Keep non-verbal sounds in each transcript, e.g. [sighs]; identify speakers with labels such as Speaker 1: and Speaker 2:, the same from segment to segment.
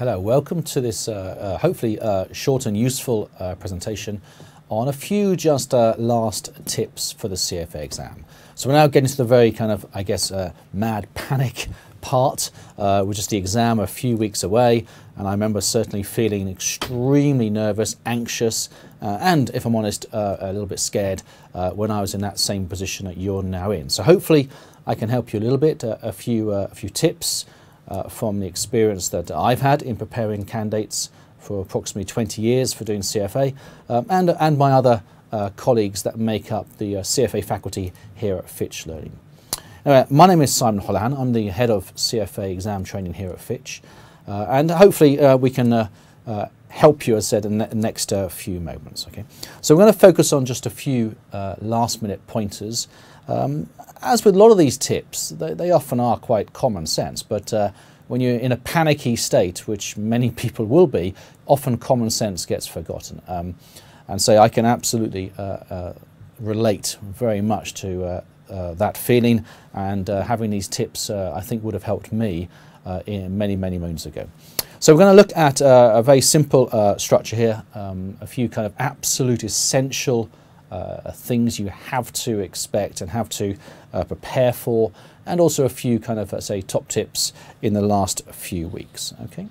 Speaker 1: Hello, welcome to this uh, uh, hopefully uh, short and useful uh, presentation on a few just uh, last tips for the CFA exam. So we're now getting to the very kind of, I guess, uh, mad panic [laughs] part, which is the exam a few weeks away. And I remember certainly feeling extremely nervous, anxious, and if I'm honest, a little bit scared when I was in that same position that you're now in. So hopefully I can help you a little bit, a few, a few tips, uh, from the experience that I've had in preparing candidates for approximately 20 years for doing CFA um, and, and my other uh, colleagues that make up the uh, CFA faculty here at Fitch Learning. Anyway, my name is Simon Holohan. I'm the head of CFA exam training here at Fitch. Uh, and hopefully uh, we can uh, help you, as I said, in the next few moments. Okay, So we're going to focus on just a few last minute pointers um, as with a lot of these tips, they, they often are quite common sense, but uh, when you're in a panicky state, which many [laughs] people will be, often common sense gets forgotten. Um, and so I can absolutely uh, uh, relate very much to uh, uh, that feeling, and uh, having these tips I think would have helped me in many, many moons ago. So we're going to look at a very simple structure here, um, a few kind of absolute essential uh, things you have to expect and have to uh, prepare for, and also a few kind of, let's say, top tips in the last few weeks. Okay.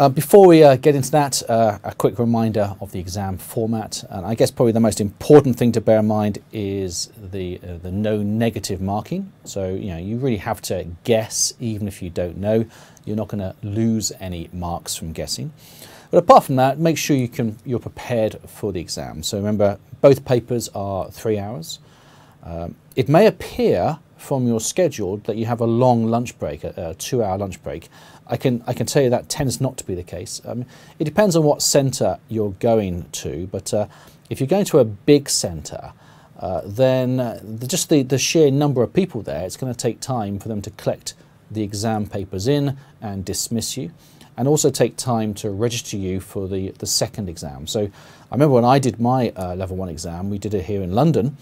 Speaker 1: Uh, before we uh, get into that, uh, a quick reminder of the exam format. And I guess probably the most important thing to bear in mind is the, uh, the no negative marking. So, you know, you really have to guess even if you don't know. You're not going to lose any marks from guessing. But apart from that, make sure you can, you're prepared for the exam. So remember, both papers are three hours. Um, it may appear from your schedule that you have a long lunch break, a, a two-hour lunch break. I can, I can tell you that tends not to be the case. Um, it depends on what centre you're going to, but uh, if you're going to a big centre, uh, then uh, the, just the, the sheer number of people there, it's going to take time for them to collect the exam papers in and dismiss you and also take time to register you for the, the second exam. So I remember when I did my uh, level one exam, we did it here in London,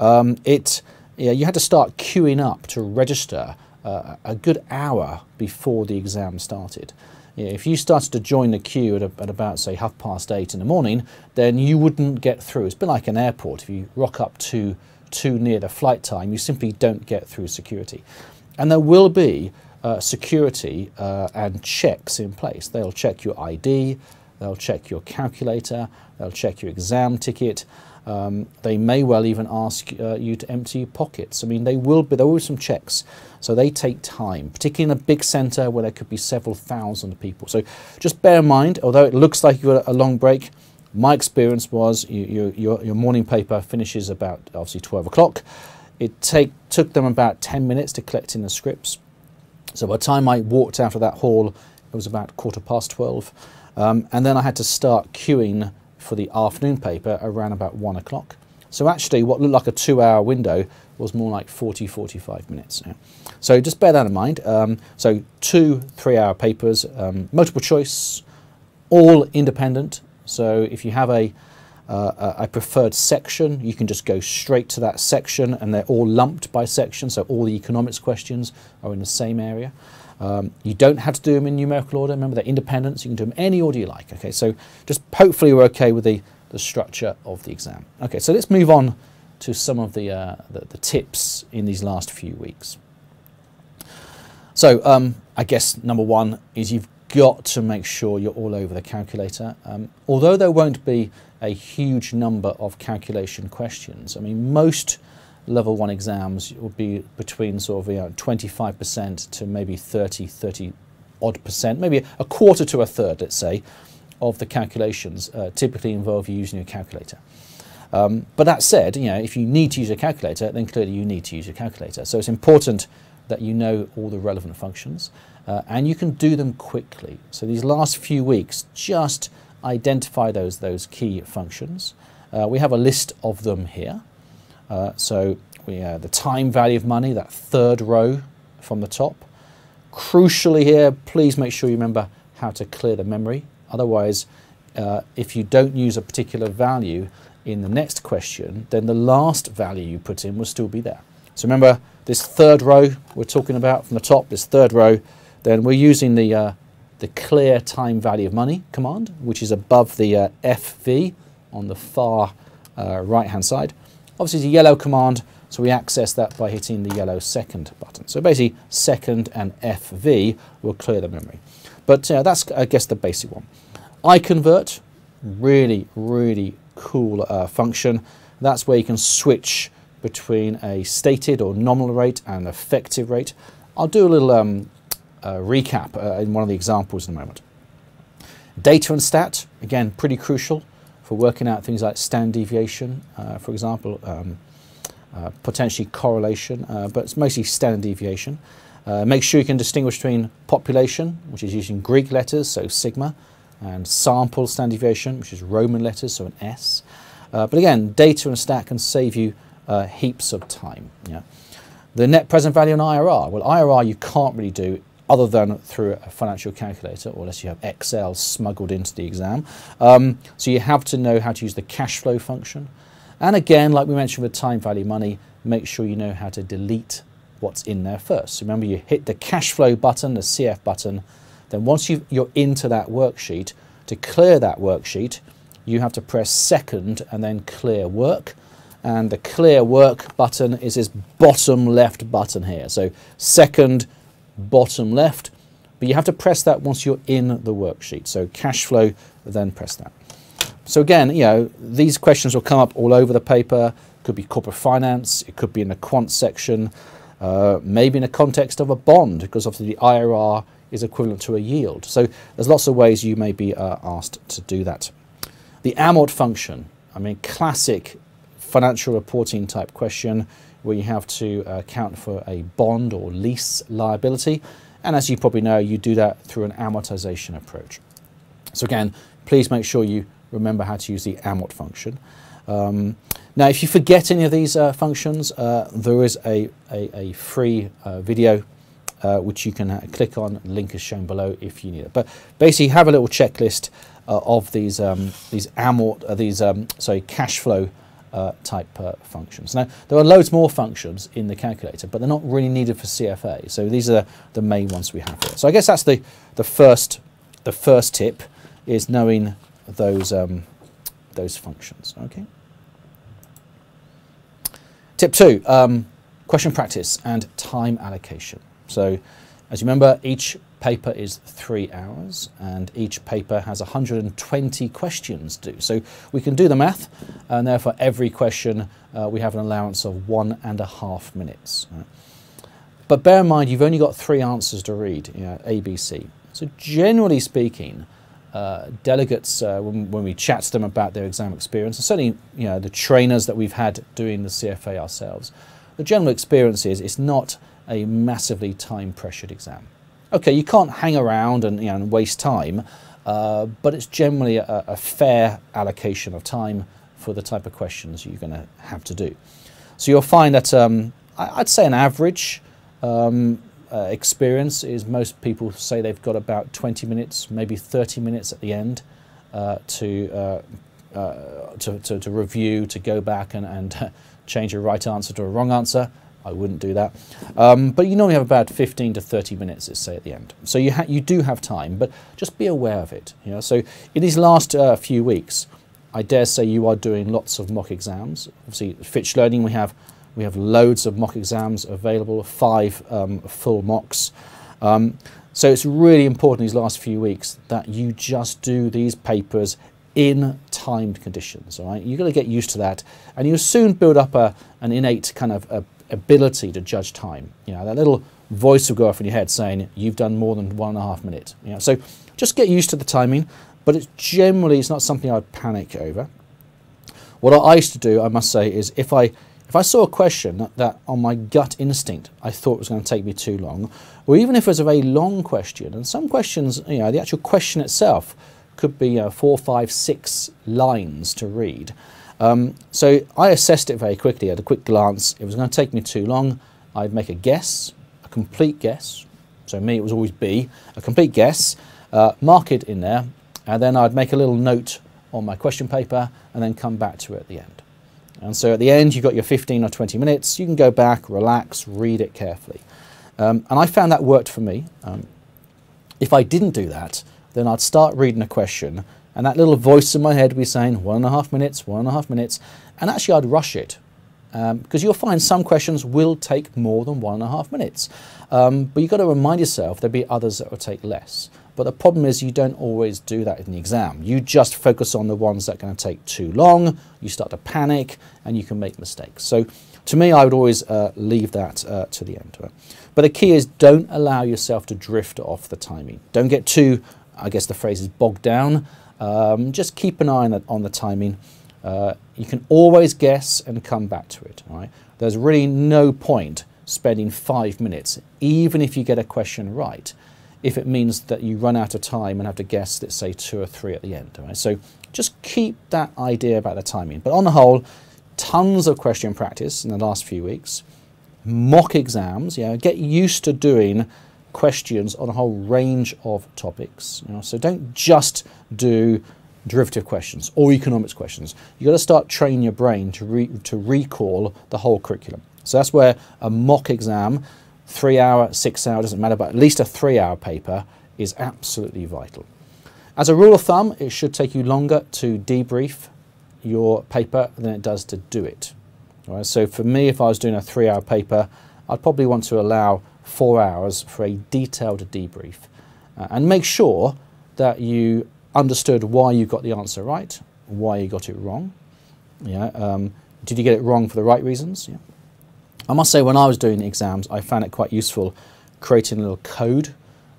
Speaker 1: um, it, yeah, you had to start queuing up to register uh, a good hour before the exam started. If you started to join the queue at, a, at, about, say, half past eight in the morning, then you wouldn't get through. It's a bit like an airport. If you rock up too, too near the flight time, you simply don't get through security. And there will be uh, security uh, and checks in place. They'll check your ID, they'll check your calculator, they'll check your exam ticket. Um, they may well even ask uh, you to empty your pockets. I mean, they will be, there will be some checks. So they take time, particularly in a big centre where there could be several thousand people. So just bear in mind, although it looks like you've got a long break, my experience was you, you, your, your morning paper finishes about obviously 12 o'clock. It take, took them about 10 minutes to collect in the scripts. So by the time I walked out of that hall, it was about quarter past 12. Um, and then I had to start queuing for the afternoon paper around about one o'clock. So actually what looked like a two hour window was more like 40, 45 minutes. So just bear that in mind. Um, so two three hour papers, um, multiple choice, all independent. So if you have a, uh, a preferred section, you can just go straight to that section and they're all lumped by section, so all the economics questions are in the same area. Um, you don't have to do them in numerical order. Remember, they're independent, so you can do them any order you like. Okay, so just hopefully we're okay with the, the structure of the exam. Okay, so let's move on to some of the, uh, the, the, tips in these last few weeks. So um, I guess number one is you've got to make sure you're all over the calculator. Um, although there won't be a huge number of calculation questions, I mean, most level one exams would be between sort of you know, 25% to maybe 30, 30 odd percent, maybe a quarter to a third, let's say, of the calculations uh, typically involve you using a calculator. Um, but that said, you know, if you need to use a calculator, then clearly you need to use a calculator. So it's important that you know all the relevant functions uh, and you can do them quickly. So these last few weeks, just identify those, those key functions. Uh, we have a list of them here. Uh, so we uh, the time value of money, that third row from the top. Crucially here, please make sure you remember how to clear the memory. Otherwise, uh, if you don't use a particular value in the next question, then the last value you put in will still be there. So remember, this third row we're talking about from the top, this third row, then we're using the, uh, the clear time value of money command, which is above the uh, FV on the far uh, right hand side. Obviously, it's a yellow command, so we access that by hitting the yellow second button. So basically, second and FV will clear the memory. But uh, that's, I guess, the basic one. iConvert, really, really cool uh, function. That's where you can switch between a stated or nominal rate and effective rate. I'll do a little um, recap uh, in one of the examples in a moment. Data and stat, again, pretty crucial for working out things like standard deviation, uh, for example, um, uh, potentially correlation, uh, but it's mostly standard deviation. Uh, make sure you can distinguish between population, which is using Greek letters, so sigma, and sample standard deviation, which is Roman letters, so an S. but again, data and stat can save you uh, heaps of time. Yeah. The net present value on IRR, well, IRR you can't really do other than through a financial calculator, or unless you have Excel smuggled into the exam. Um, so you have to know how to use the cash flow function. And again, like we mentioned with time value money, make sure you know how to delete what's in there first. Remember, you hit the cash flow button, the CF button, then once you are into that worksheet, to clear that worksheet, you have to press second and then clear work and the clear work button is this bottom left button here. So second bottom left, but you have to press that once you're in the worksheet. So cash flow, then press that. So again, you know, these questions will come up all over the paper. It could be corporate finance, it could be in the quant section, uh, maybe in the context of a bond, because obviously the IRR is equivalent to a yield. So there's lots of ways you may be uh, asked to do that. The amort function, I mean, classic financial reporting type question where you have to uh, account for a bond or lease liability. And as you probably know, you do that through an amortization approach. So again, please make sure you remember how to use the amort function. Um, now, if you forget any of these uh, functions, uh, there is a, a, a free uh, video uh, which you can uh, click on. Link is shown below if you need it. But basically, have a little checklist of these um, these amort, these um, sorry cash flow uh, type uh, functions. Now, there are loads more functions in the calculator, but they're not really needed for CFA. So these are the main ones we have here. So I guess that's the, the, first, the first tip is knowing those, um, those functions. Okay. Tip two, um, question practice and time allocation. So as you remember, each paper is three hours and each paper has 120 questions due. So we can do the math and therefore every question uh, we have an allowance of one and a half minutes. But bear in mind you've only got three answers to read, you know, A, B, C. So generally speaking, uh, delegates, uh, when, when, we chat to them about their exam experience, and certainly you know, the trainers that we've had doing the CFA ourselves, the general experience is it's not a massively time pressured exam okay, you can't hang around and, you know, and waste time, uh, but it's generally a, a, fair allocation of time for the type of questions you're going to have to do. So you'll find that um, I'd say an average um, uh, experience is most people say they've got about 20 minutes, maybe 30 minutes at the end uh, to, uh, uh, to, to, to, review, to go back and, and [laughs] change a right answer to a wrong answer. I wouldn't do that. Um, but you normally have about 15 to 30 minutes, let's say, at the end. So you, you do have time, but just be aware of it. You know? So in these last uh, few weeks, I dare say you are doing lots of mock exams. Obviously, Fitch Learning, we have, we have loads of mock exams available, five um, full mocks. Um, so it's really important these last few weeks that you just do these papers in timed conditions. All right, you're going to get used to that, and you'll soon build up a, an innate kind of a ability to judge time. You know, that little voice will go off in your head saying you've done more than one and a half minutes. You know, so just get used to the timing, but it's generally it's not something I'd panic over. What I used to do, I must say, is if I if I saw a question that, that on my gut instinct I thought was going to take me too long, or even if it was a very long question, and some questions, you know, the actual question itself could be know, four, five, six lines to read. Um, so I assessed it very quickly at a quick glance. It was going to take me too long. I'd make a guess, a complete guess. So me, it was always B, a complete guess, uh, mark it in there, and then I'd make a little note on my question paper and then come back to it at the end. And so at the end, you've got your 15 or 20 minutes. You can go back, relax, read it carefully. Um, and I found that worked for me. Um, if I didn't do that, then I'd start reading a question, and that little voice in my head be saying, one and a half minutes, one and a half minutes, and actually I'd rush it. Because um, you'll find some questions will take more than one and a half minutes. Um, but you've got to remind yourself there'll be others that will take less. But the problem is you don't always do that in the exam. You just focus on the ones that are going to take too long, you start to panic, and you can make mistakes. So to me, I would always uh, leave that uh, to the end. But the key is don't allow yourself to drift off the timing. Don't get too, I guess the phrase is bogged down. Um, just keep an eye on the, on the timing. Uh, you can always guess and come back to it. Right? There's really no point spending five minutes, even if you get a question right, if it means that you run out of time and have to guess, let's say, two or three at the end. Right? So just keep that idea about the timing. But on the whole, tons of question practice in the last few weeks, mock exams, yeah, get used to doing questions on a whole range of topics. You know? So don't just do derivative questions or economics questions. You've got to start training your brain to, re to recall the whole curriculum. So that's where a mock exam, three hour, six hour, doesn't matter, but at least a three hour paper is absolutely vital. As a rule of thumb, it should take you longer to debrief your paper than it does to do it. Right, so for me, if I was doing a three hour paper, I'd probably want to allow four hours for a detailed debrief uh, and make sure that you understood why you got the answer right, why you got it wrong. Yeah, um, did you get it wrong for the right reasons? Yeah. I must say, when I was doing the exams, I found it quite useful creating a little code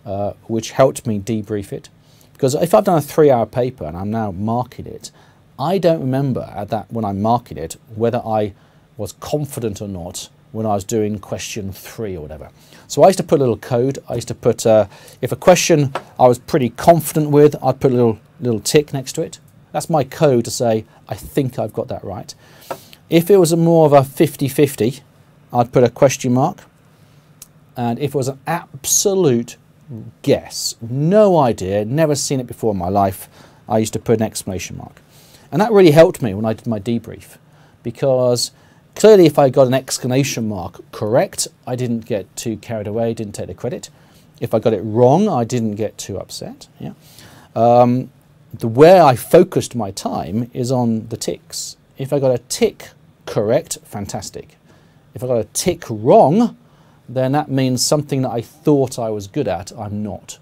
Speaker 1: uh, which helped me debrief it. Because if I've done a three hour paper and I'm now marking it, I don't remember at that when I'm marking it whether I was confident or not when I was doing question three or whatever. So I used to put a little code. I used to put, uh, if a question I was pretty confident with, I'd put a little, little tick next to it. That's my code to say, I think I've got that right. If it was a more of a 50-50, I'd put a question mark. And if it was an absolute guess, no idea, never seen it before in my life, I used to put an exclamation mark. And that really helped me when I did my debrief because clearly if I got an exclamation mark correct, I didn't get too carried away, didn't take the credit. If I got it wrong, I didn't get too upset. Yeah. Um, the where I focused my time is on the ticks. If I got a tick correct, fantastic. If I got a tick wrong, then that means something that I thought I was good at, I'm not.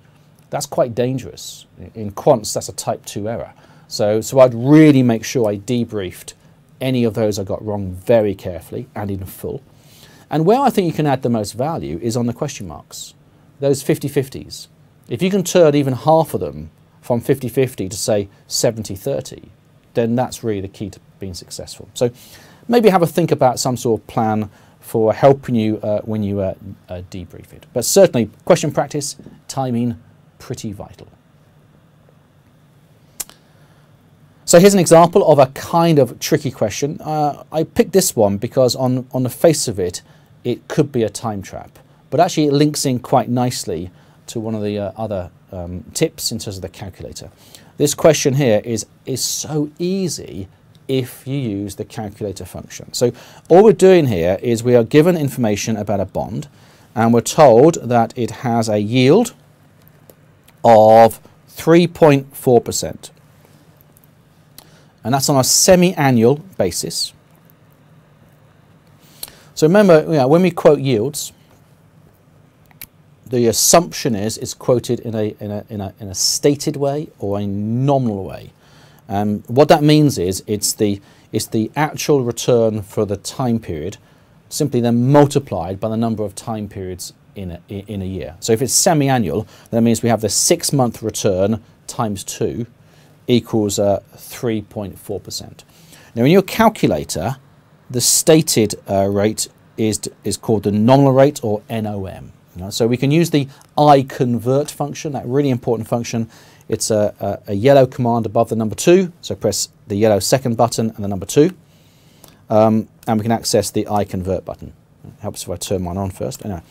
Speaker 1: That's quite dangerous. In quants, that's a type 2 error. So, so I'd really make sure I debriefed any of those I got wrong very carefully and in full. And where I think you can add the most value is on the question marks, those 50-50s. If you can turn even half of them from 50-50 to say 70-30, then that's really the key to being successful. So maybe have a think about some sort of plan for helping you uh, when you uh, uh, debrief it. But certainly question practice, timing, pretty vital. So here's an example of a kind of tricky question. Uh, I picked this one because on, on the face of it, it could be a time trap. But actually it links in quite nicely to one of the uh, other um, tips in terms of the calculator. This question here is, is so easy if you use the calculator function. So all we're doing here is we are given information about a bond and we're told that it has a yield of 3.4% and that's on a semi-annual basis. So remember, you know, when we quote yields, the assumption is it's quoted in a, in a, in a, in a stated way or a nominal way. Um, what that means is it's the, it's the actual return for the time period, simply then multiplied by the number of time periods in a, in a year. So if it's semi-annual, that means we have the six-month return times two, equals uh, 3.4%. Now in your calculator, the stated uh, rate is, is called the nominal rate or NOM. You know, so we can use the iConvert function, that really important function. It's a, a, a, yellow command above the number 2, so press the yellow second button and the number 2. Um, and we can access the iConvert button. It helps if I turn mine on first. Anyway.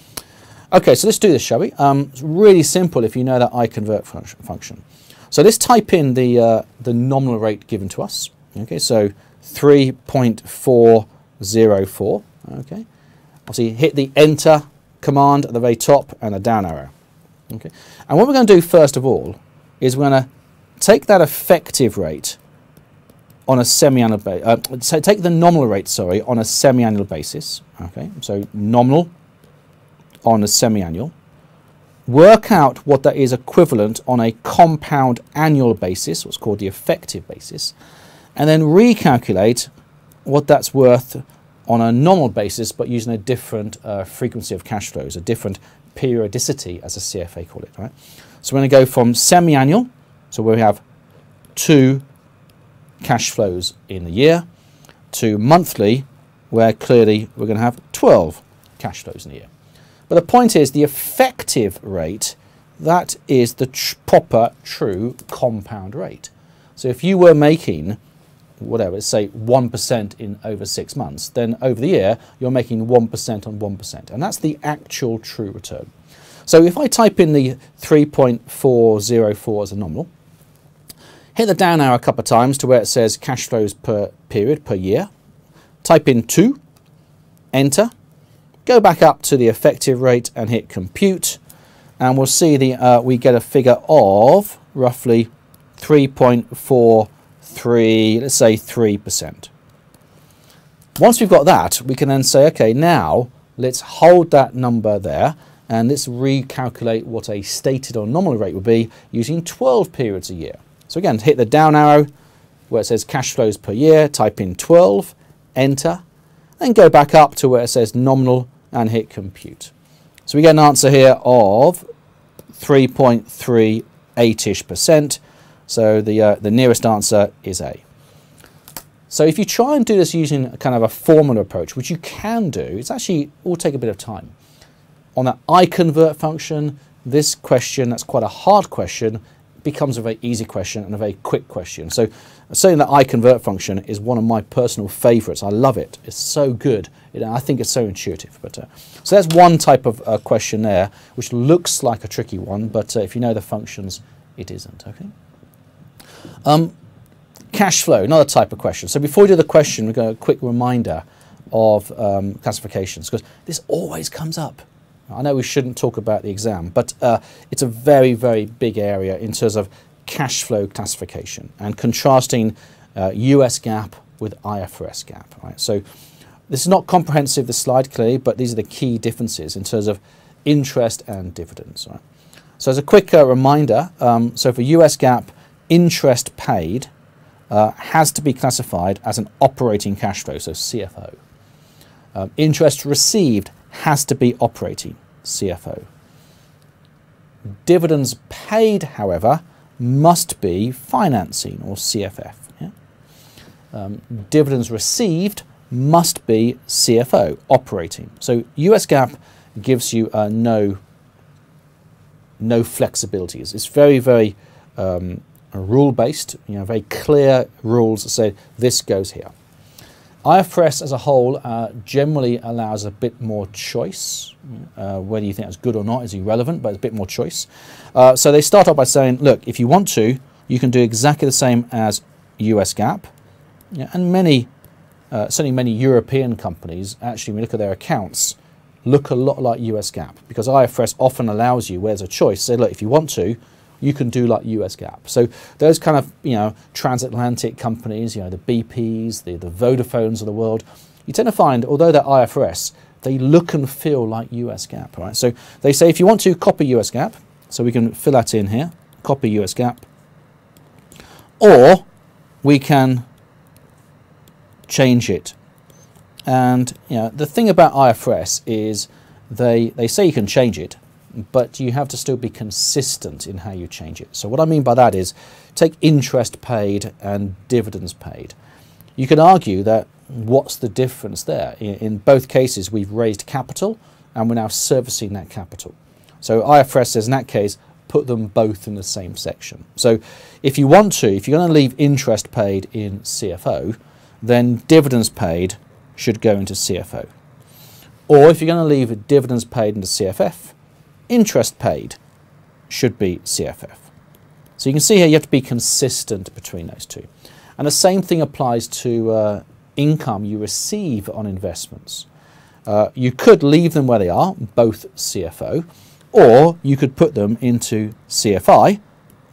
Speaker 1: Okay, so let's do this, shall we? Um, it's really simple if you know that iConvert function. So let's type in the, uh, the nominal rate given to us. Okay, so 3.404. Okay. Obviously, hit the enter command at the very top and a down arrow. Okay. And what we're going to do first of all is we're going to take that effective rate on a semi-annual basis. Uh, so take the nominal rate, sorry, on a semi-annual basis. Okay, so nominal on a semi-annual. Work out what that is equivalent on a compound annual basis, what's called the effective basis, and then recalculate what that's worth on a nominal basis, but using a different uh, frequency of cash flows, a different periodicity, as a CFA call it. Right. So we're going to go from semi-annual, so where we have two cash flows in the year, to monthly, where clearly we're going to have 12 cash flows in a year. But the point is the effective rate, that is the tr proper, true compound rate. So if you were making, whatever, say 1% in over six months, then over the year, you're making 1% on 1%. And that's the actual true return. So if I type in the 3.404 as a nominal, hit the down arrow a couple of times to where it says cash flows per period, per year, type in 2, enter, Go back up to the effective rate and hit compute and we'll see the uh, we get a figure of roughly 3.43, let's say 3%. Once we've got that, we can then say, okay, now let's hold that number there and let's recalculate what a stated or nominal rate would be using 12 periods a year. So again, hit the down arrow where it says cash flows per year, type in 12, enter, and go back up to where it says nominal and hit compute. So we get an answer here of 3.38ish percent. So the, uh, the nearest answer is A. So if you try and do this using a kind of a formula approach, which you can do, it's actually will take a bit of time. On that iConvert function, this question, that's quite a hard question, becomes a very easy question and a very quick question. So saying that iConvert function is one of my personal favorites. I love it. It's so good. It, I think it's so intuitive. But uh, So that's one type of uh, question there, which looks like a tricky one, but uh, if you know the functions, it isn't. Okay. Um, cash flow, another type of question. So before we do the question, we've got a quick reminder of um, classifications, because this always comes up. I know we shouldn't talk about the exam, but uh, it's a very, very big area in terms of cash flow classification and contrasting uh, US GAAP with IFRS GAAP. Right? So this is not comprehensive, the slide clearly, but these are the key differences in terms of interest and dividends. Right? So as a quick uh, reminder, um, so for US GAAP, interest paid uh, has to be classified as an operating cash flow, so CFO. Um, interest received has to be operating, CFO. Dividends paid, however, must be financing, or CFF. Yeah? Um, dividends received must be CFO, operating. So US GAAP gives you uh, no, no flexibilities. It's very, very um, rule-based, you know, very clear rules that say this goes here. IFRS as a whole uh, generally allows a bit more choice. Uh, whether you think that's good or not is irrelevant, but it's a bit more choice. Uh, so they start off by saying, look, if you want to, you can do exactly the same as US GAAP. Yeah, and many, uh, certainly many European companies, actually, when you look at their accounts, look a lot like US GAAP because IFRS often allows you, where there's a choice, say, look, if you want to, you can do like US GAAP. So those kind of you know transatlantic companies, you know the BPs, the the Vodafones of the world, you tend to find although they're IFRS, they look and feel like US GAAP. Right. So they say if you want to copy US GAAP, so we can fill that in here, copy US GAAP, or we can change it. And you know the thing about IFRS is they they say you can change it, but you have to still be consistent in how you change it. So what I mean by that is take interest paid and dividends paid. You can argue that what's the difference there? In, both cases, we've raised capital and we're now servicing that capital. So IFRS says in that case, put them both in the same section. So if you want to, if you're going to leave interest paid in CFO, then dividends paid should go into CFO. Or if you're going to leave dividends paid into CFF, interest paid should be CFF. So you can see here you have to be consistent between those two. And the same thing applies to uh, income you receive on investments. Uh, you could leave them where they are, both CFO, or you could put them into CFI,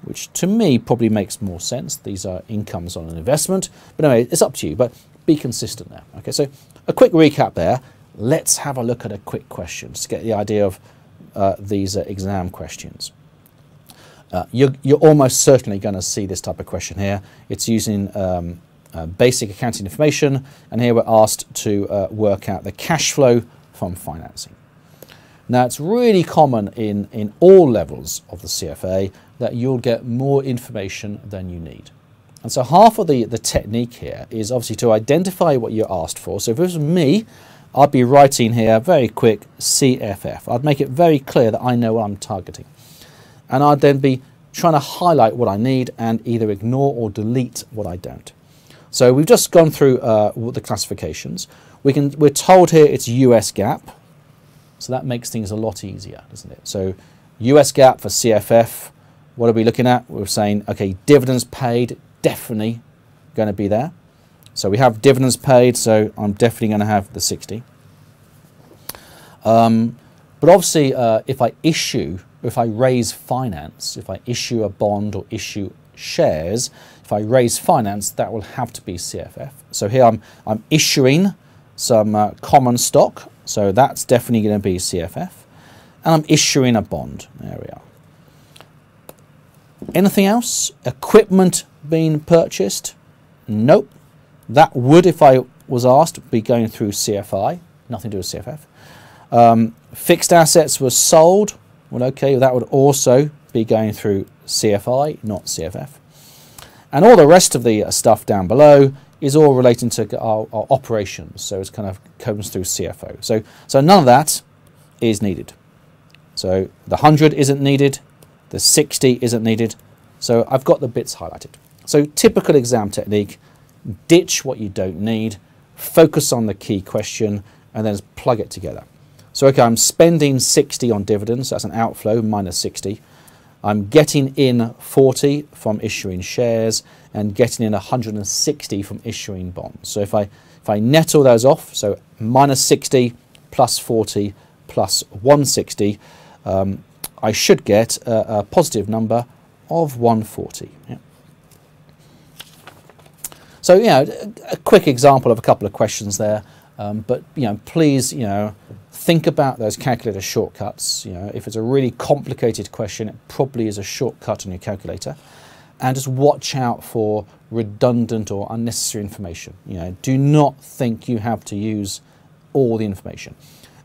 Speaker 1: which to me probably makes more sense. These are incomes on an investment. But anyway, it's up to you, but be consistent there. Okay, so a quick recap there. Let's have a look at a quick question to get the idea of these uh, exam questions. Uh, you're, you're, almost certainly going to see this type of question here. It's using um, uh, basic accounting information, and here we're asked to work out the cash flow from financing. Now, it's really common in, in all levels of the CFA that you'll get more information than you need. And so half of the, the technique here is obviously to identify what you're asked for. So if it was me, I'd be writing here very quick CFF. I'd make it very clear that I know what I'm targeting. And I'd then be trying to highlight what I need and either ignore or delete what I don't. So we've just gone through uh, the classifications. We can, we're told here it's US GAAP, so that makes things a lot easier, doesn't it? So US GAAP for CFF, what are we looking at? We're saying, okay, dividends paid, definitely going to be there. So we have dividends paid, so I'm definitely going to have the 60. Um, but obviously, uh, if I issue, if I raise finance, if I issue a bond or issue shares, if I raise finance, that will have to be CFF. So here I'm, I'm issuing some uh, common stock, so that's definitely going to be CFF. And I'm issuing a bond. There we are. Anything else? Equipment being purchased? Nope. That would, if I was asked, be going through CFI, nothing to do with CFF. Um, fixed assets were sold. Well, okay, that would also be going through CFI, not CFF. And all the rest of the uh, stuff down below is all relating to our, our, operations. So it kind of comes through CFO. So, so none of that is needed. So the 100 isn't needed, the 60 isn't needed. So I've got the bits highlighted. So typical exam technique, ditch what you don't need, focus on the key question, and then plug it together. So, okay, I'm spending 60 on dividends, that's an outflow, minus 60. I'm getting in 40 from issuing shares and getting in 160 from issuing bonds. So if I, if I net all those off, so minus 60 plus 40 plus 160, um, I should get a, a, positive number of 140. Yeah. So, you know, a quick example of a couple of questions there. Um, but, you know, please, you know, think about those calculator shortcuts. You know, if it's a really complicated question, it probably is a shortcut on your calculator. And just watch out for redundant or unnecessary information. You know, do not think you have to use all the information.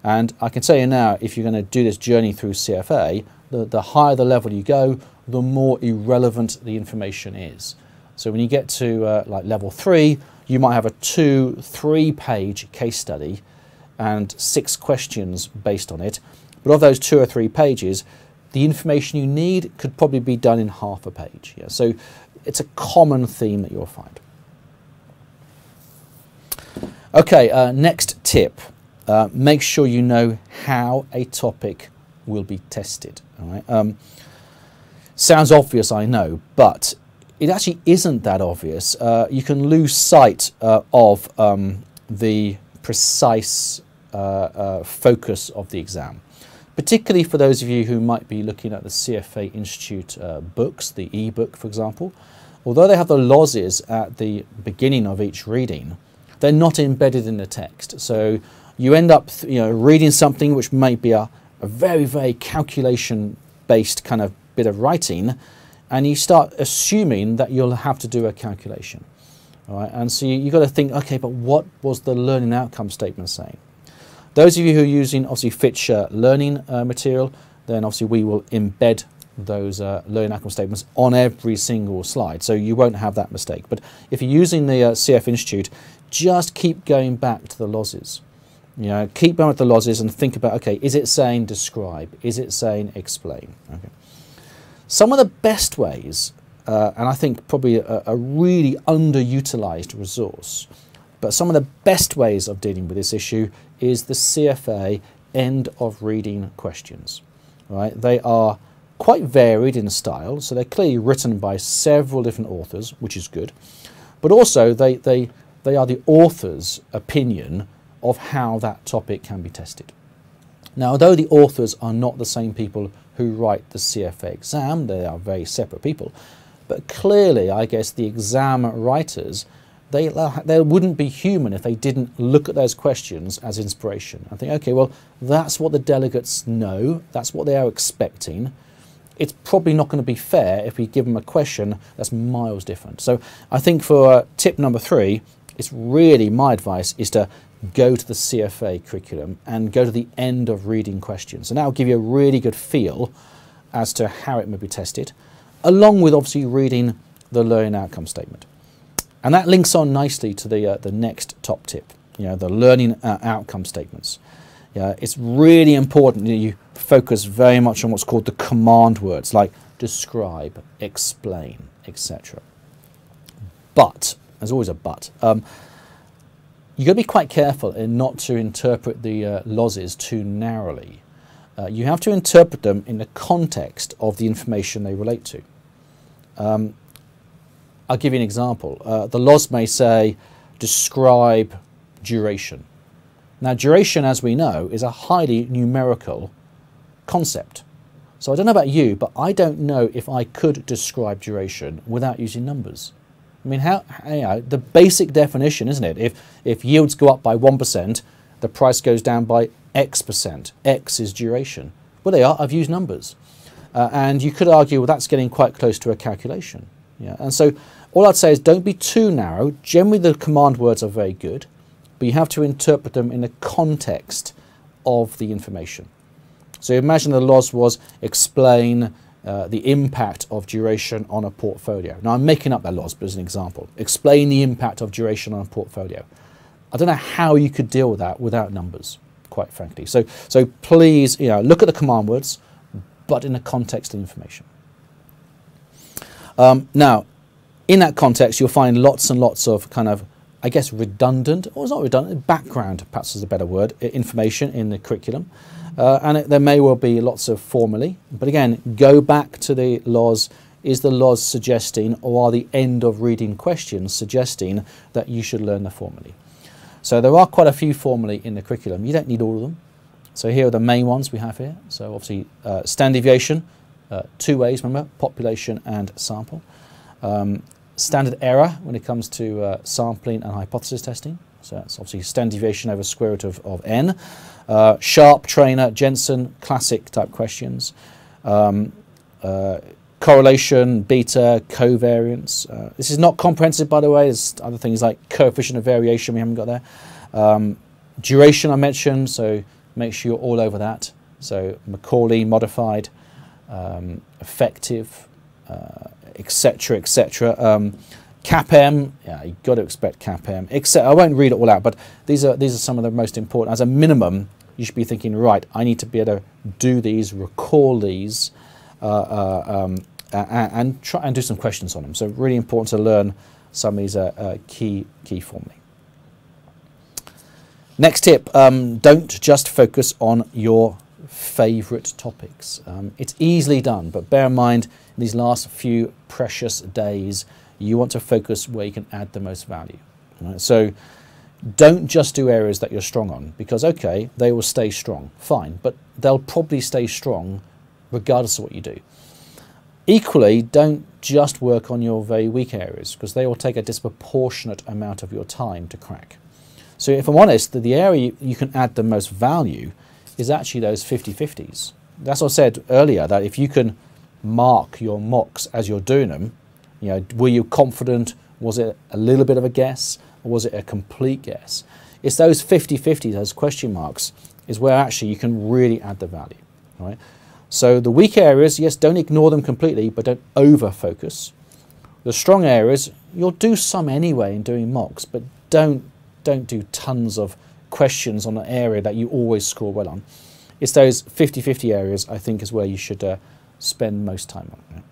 Speaker 1: And I can tell you now, if you're going to do this journey through CFA, the, the higher the level you go, the more irrelevant the information is. So when you get to uh, like level three, you might have a two, three page case study and six questions based on it. But of those two or three pages, the information you need could probably be done in half a page. Yeah? So it's a common theme that you'll find. Okay, uh, next tip. Uh, make sure you know how a topic will be tested. All right? Um, sounds obvious, I know, but it actually isn't that obvious. Uh, you can lose sight uh, of um, the precise uh, uh, focus of the exam, particularly for those of you who might be looking at the CFA Institute uh, books, the e-book, for example. Although they have the LOSs at the beginning of each reading, they're not embedded in the text. So you end up you know, reading something which might be a, a very, very calculation-based kind of bit of writing, and you start assuming that you'll have to do a calculation. All right? And so you, have got to think, okay, but what was the learning outcome statement saying? Those of you who are using obviously Fitch learning uh, material, then obviously we will embed those uh, learning outcome statements on every single slide, so you won't have that mistake. But if you're using the uh, CF Institute, just keep going back to the LOSs. You know, keep going with the LOSs and think about, okay, is it saying describe? Is it saying explain? Okay. Some of the best ways, uh, and I think probably a, a really underutilized resource, but some of the best ways of dealing with this issue is the CFA end of reading questions. Right? They are quite varied in style, so they're clearly written by several different authors, which is good. but also they, they, they are the author's opinion of how that topic can be tested. Now, although the authors are not the same people who write the CFA exam, they are very separate people, but clearly, I guess the exam writers, they, they wouldn't be human if they didn't look at those questions as inspiration. I think, okay, well, that's what the delegates know, that's what they are expecting. It's probably not going to be fair if we give them a question that's miles different. So I think for tip number three, it's really my advice is to go to the CFA curriculum and go to the end of reading questions. And that will give you a really good feel as to how it may be tested, along with obviously reading the learning outcome statement. And that links on nicely to the, uh, the next top tip, you know, the learning uh, outcome statements. Yeah, it's really important that you focus very much on what's called the command words, like describe, explain, etc. But, there's always a but, um, you've got to be quite careful in not to interpret the uh, LOSs too narrowly. Uh, you have to interpret them in the context of the information they relate to. Um, I'll give you an example. Uh, the LOS may say, describe duration. Now, duration, as we know, is a highly numerical concept. So I don't know about you, but I don't know if I could describe duration without using numbers. I mean, how, you know, the basic definition, isn't it? If, if yields go up by 1%, the price goes down by X percent. X is duration. Well, they are. I've used numbers. Uh, and you could argue, well, that's getting quite close to a calculation. Yeah. And so all I'd say is don't be too narrow. Generally, the command words are very good, but you have to interpret them in the context of the information. So imagine the LOS was explain uh, the impact of duration on a portfolio. Now I'm making up that LOS, but as an example. Explain the impact of duration on a portfolio. I don't know how you could deal with that without numbers, quite frankly. So, so please, you know, look at the command words, but in the context of information. Um, now, in that context, you'll find lots and lots of kind of, I guess, redundant, or it's not redundant, background, perhaps is a better word, information in the curriculum. Uh, and it, there may well be lots of formulae. But again, go back to the laws. Is the laws suggesting, or are the end of reading questions suggesting that you should learn the formulae? So there are quite a few formulae in the curriculum. You don't need all of them. So here are the main ones we have here. So obviously, uh, standard deviation, uh, two ways, remember, population and sample. Um, standard error when it comes to uh, sampling and hypothesis testing. So that's obviously standard deviation over square root of, of n. Uh, Sharpe, Treynor, Jensen, classic type questions. Um, uh, correlation, beta, covariance. Uh, this is not comprehensive, by the way. There's other things like coefficient of variation we haven't got there. Um, duration I mentioned, so make sure you're all over that. So Macaulay modified, um, effective, etc., etc. Et um, CAPM, yeah, you've got to expect CAPM. Except I won't read it all out, but these are these are some of the most important. As a minimum, you should be thinking, right, I need to be able to do these, recall these, uh, uh, um, and, and, try and do some questions on them. So really important to learn some of these uh, uh key, key formulae. Next tip, um, don't just focus on your favourite topics. Um, it's easily done, but bear in mind, in these last few precious days, you want to focus where you can add the most value. Right? So don't just do areas that you're strong on because, okay, they will stay strong, fine, but they'll probably stay strong regardless of what you do. Equally, don't just work on your very weak areas because they will take a disproportionate amount of your time to crack. So, if I'm honest, the area you can add the most value is actually those 50 50s. That's what I said earlier that if you can mark your mocks as you're doing them, you know, were you confident? Was it a little bit of a guess? or was it a complete guess? It's those 50-50s, those question marks, is where actually you can really add the value. Right? So the weak areas, yes, don't ignore them completely, but don't over-focus. The strong areas, you'll do some anyway in doing mocks, but don't, don't do tons of questions on an area that you always score well on. It's those 50-50 areas I think is where you should uh, spend most time on.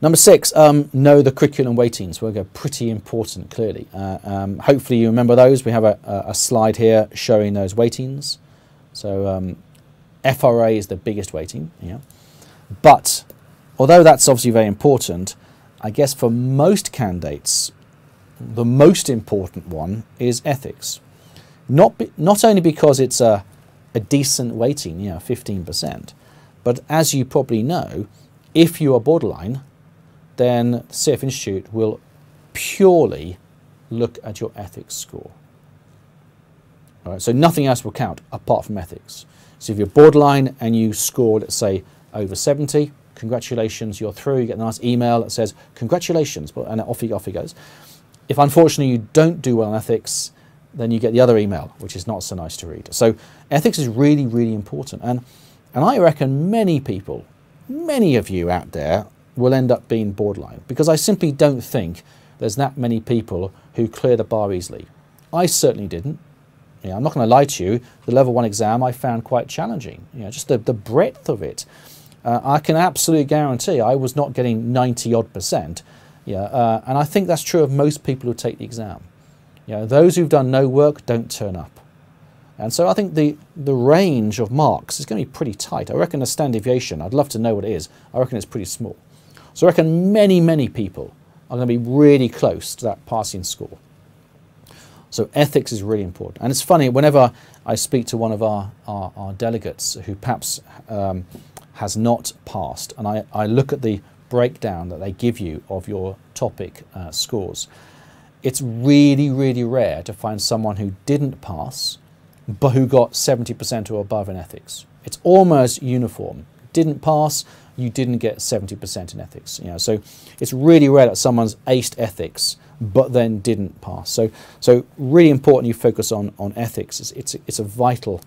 Speaker 1: Number six, um, know the curriculum weightings. Go pretty important, clearly. Uh, um, hopefully you remember those. We have a, a, slide here showing those weightings. So um, FRA is the biggest weighting, yeah. But although that's obviously very important, I guess for most candidates, the most important one is ethics. Not, be, not only because it's a, a decent weighting, you know, 15%, but as you probably know, if you are borderline, then the CF Institute will purely look at your ethics score. All right, so nothing else will count apart from ethics. So if you're borderline and you scored, let's say, over 70, congratulations, you're through. You get a nice email that says, congratulations, and off he, off he goes. If unfortunately you don't do well in ethics, then you get the other email, which is not so nice to read. So ethics is really, really important. And, and I reckon many people, many of you out there will end up being borderline because I simply don't think there's that many people who clear the bar easily. I certainly didn't. I'm not going to lie to you, the level one exam I found quite challenging. You know, just the, the breadth of it. Uh, I can absolutely guarantee I was not getting 90 odd percent. Yeah, uh, and I think that's true of most people who take the exam. You know, those who've done no work don't turn up. And so I think the, the range of marks is going to be pretty tight. I reckon a standard deviation, I'd love to know what it is, I reckon it's pretty small. So I reckon many, many people are going to be really close to that passing score. So ethics is really important. And it's funny, whenever I speak to one of our, our, our delegates who perhaps um, has not passed, and I, I look at the breakdown that they give you of your topic uh, scores, it's really, really rare to find someone who didn't pass, but who got 70% or above in ethics. It's almost uniform. Didn't pass, you didn't get 70% in ethics. You know, so it's really rare that someone's aced ethics but then didn't pass. So, so really important you focus on, on ethics. It's, it's, it's a vital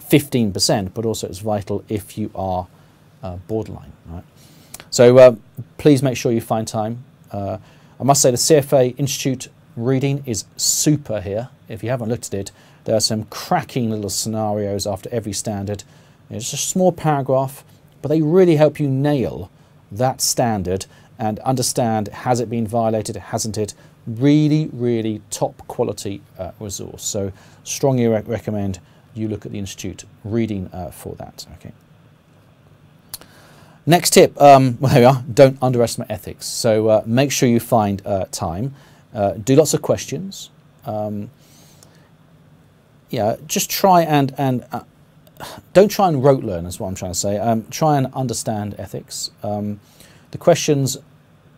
Speaker 1: 15%, but also it's vital if you are uh, borderline. Right? So uh, please make sure you find time. Uh, I must say the CFA Institute reading is super here. If you haven't looked at it, there are some cracking little scenarios after every standard. It's a small paragraph, but they really help you nail that standard and understand has it been violated, hasn't it? Really, really top quality uh, resource. So strongly re recommend you look at the Institute reading uh, for that. Okay. Next tip, um, [laughs] well there we are, don't underestimate ethics. So uh, make sure you find uh, time, uh, do lots of questions. Um, yeah, just try and, and uh, [sighs] don't try and rote learn is what I'm trying to say. Um, try and understand ethics. Um, the questions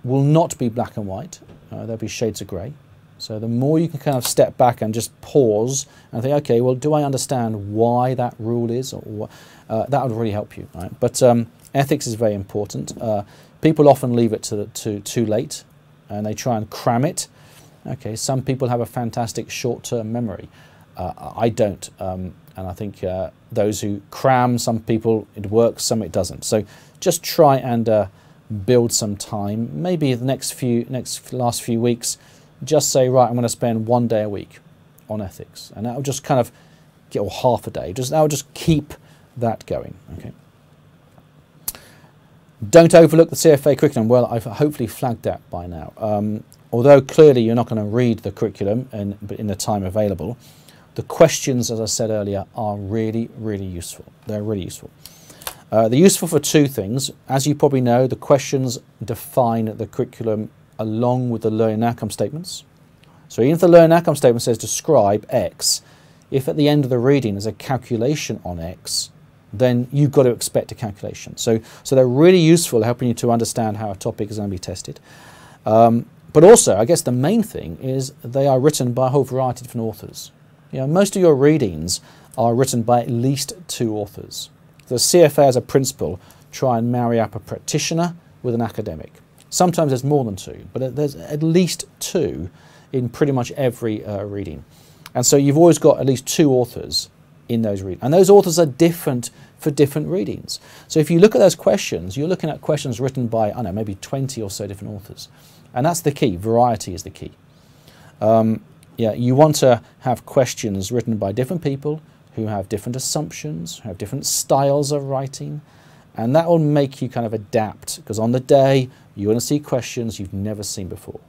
Speaker 1: will not be black and white. Uh, there'll be shades of grey. So the more you can kind of step back and just pause and think, okay, well, do I understand why that rule is? Or uh, that would really help you. Right? But um, ethics is very important. Uh, people often leave it to, to too late, and they try and cram it. Okay, some people have a fantastic short-term memory. Uh, I don't, um, and I think uh, those who cram, some people it works, some it doesn't. So just try and uh, build some time, maybe the next few, next last few weeks, just say, right, I'm going to spend one day a week on ethics. And that will just kind of get, or half a day, just that will just keep that going, okay? Don't overlook the CFA curriculum. Well, I've hopefully flagged that by now. Um, although clearly you're not going to read the curriculum in, in the time available, the questions, as I said earlier, are really, really useful. They're really useful. Uh, they're useful for two things. As you probably know, the questions define the curriculum along with the learning outcome statements. So even if the learning outcome statement says describe X, if at the end of the reading there's a calculation on X, then you've got to expect a calculation. So, so they're really useful helping you to understand how a topic is going to be tested. Um, but also, I guess the main thing is they are written by a whole variety of different authors. You know, most of your readings are written by at least two authors. The CFA as a principle try and marry up a practitioner with an academic. Sometimes there's more than two, but there's at least two in pretty much every uh, reading. And so you've always got at least two authors in those readings. And those authors are different for different readings. So if you look at those questions, you're looking at questions written by, I don't know, maybe 20 or so different authors. And that's the key. Variety is the key. Um, yeah, you want to have questions written by different people who have different assumptions, have different styles of writing, and that will make you kind of adapt because on the day you're going to see questions you've never seen before.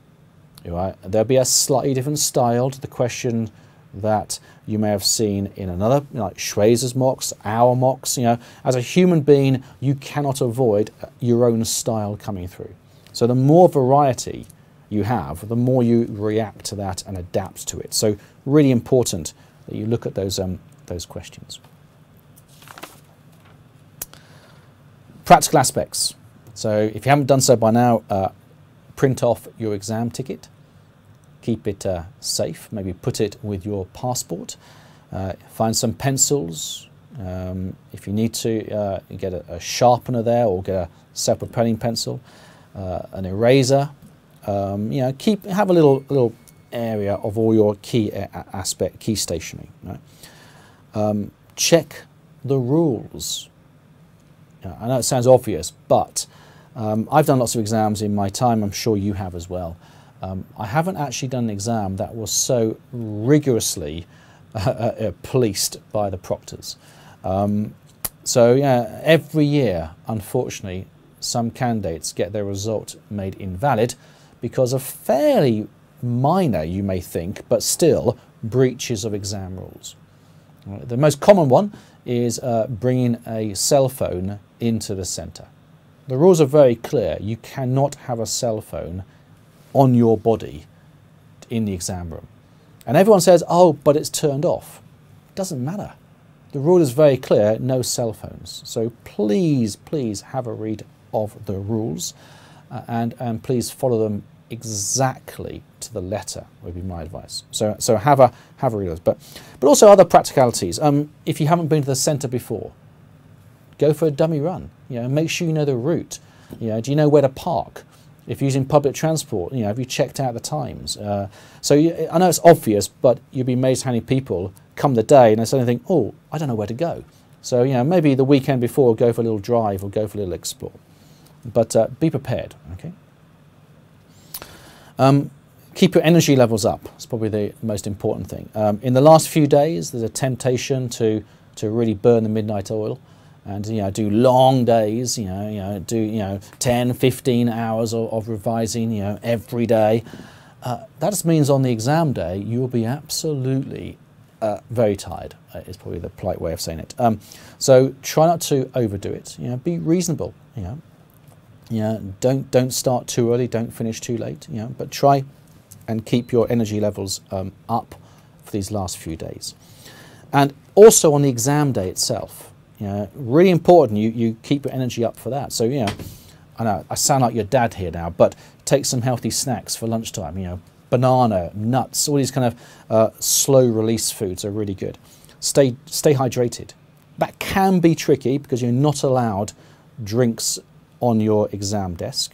Speaker 1: Right? There'll be a slightly different style to the question that you may have seen in another, you know, like Schweser's mocks, our mocks. You know, as a human being, you cannot avoid your own style coming through. So the more variety you have, the more you react to that and adapt to it. So really important that you look at those, um, those questions. Practical aspects. So if you haven't done so by now, uh, print off your exam ticket, keep it uh, safe, maybe put it with your passport, uh, find some pencils. Um, if you need to, uh, get a, a, sharpener there or get a separate penning pencil, uh, an eraser. Um, you know, keep have a little little area of all your key aspect, key stationery. Right? Um, check the rules. I know it sounds obvious, but um, I've done lots of exams in my time. I'm sure you have as well. Um, I haven't actually done an exam that was so rigorously [laughs] uh, uh, policed by the proctors. Um, so yeah, every year, unfortunately, some candidates get their result made invalid because of fairly minor, you may think, but still breaches of exam rules. The most common one is uh, bringing a cell phone into the centre. The rules are very clear. You cannot have a cell phone on your body in the exam room. And everyone says, oh, but it's turned off. It doesn't matter. The rule is very clear, no cell phones. So please, please have a read of the rules uh, and, and please follow them exactly to the letter would be my advice. So, so have a have a read of those. But, but also other practicalities. Um, if you haven't been to the centre before, go for a dummy run. You know, make sure you know the route. You know, do you know where to park? If you're using public transport, you know, have you checked out the times? Uh, so you, I know it's obvious, but you'd be amazed how many people come the day and they suddenly think, oh, I don't know where to go. So, you know, maybe the weekend before, go for a little drive or go for a little explore. But uh, be prepared, okay? Um, keep your energy levels up. It's probably the most important thing. Um, in the last few days, there's a temptation to, to really burn the midnight oil and you know do long days you know you know do you know 10 15 hours of, of revising you know every day. Uh, that just means on the exam day you'll be absolutely uh, very tired uh, is probably the polite way of saying it. Um, so try not to overdo it you know be reasonable you know. You know don't don't start too early don't finish too late you know but try and keep your energy levels um, up for these last few days. And also on the exam day itself you know, really important you, you keep your energy up for that. So, you know, I know I sound like your dad here now, but take some healthy snacks for lunchtime. You know, banana, nuts, all these kind of uh, slow release foods are really good. Stay, stay hydrated. That can be tricky because you're not allowed drinks on your exam desk.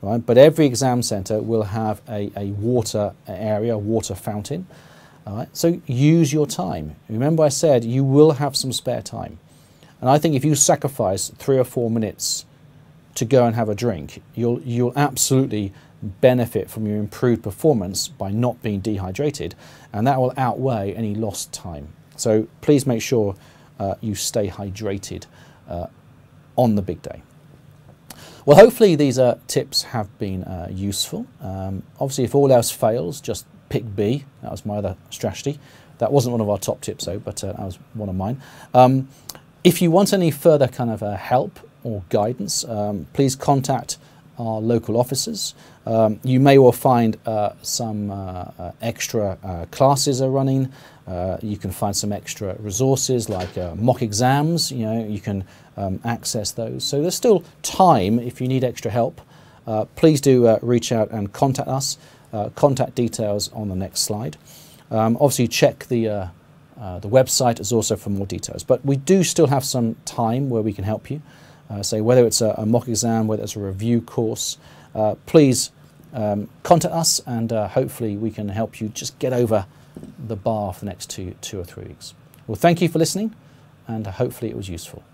Speaker 1: Right? But every exam centre will have a, a water area, water fountain. All right? So use your time. Remember I said you will have some spare time. And I think if you sacrifice three or four minutes to go and have a drink, you'll, you'll absolutely benefit from your improved performance by not being dehydrated, and that will outweigh any lost time. So please make sure uh, you stay hydrated uh, on the big day. Well, hopefully these uh, tips have been uh, useful. Um, obviously, if all else fails, just pick B. That was my other strategy. That wasn't one of our top tips, though, but uh, that was one of mine. Um, if you want any further kind of uh, help or guidance, um, please contact our local offices. Um, you may well find uh, some uh, uh extra uh, classes are running. Uh, you can find some extra resources like mock exams. You know, you can um, access those. So there's still time if you need extra help. please do reach out and contact us. contact details on the next slide. Um, obviously, check the uh, the website is also for more details. But we do still have some time where we can help you. Uh, so whether it's a, a, mock exam, whether it's a review course, uh, please um, contact us and uh, hopefully we can help you just get over the bar for the next two, two or three weeks. Well, thank you for listening and hopefully it was useful.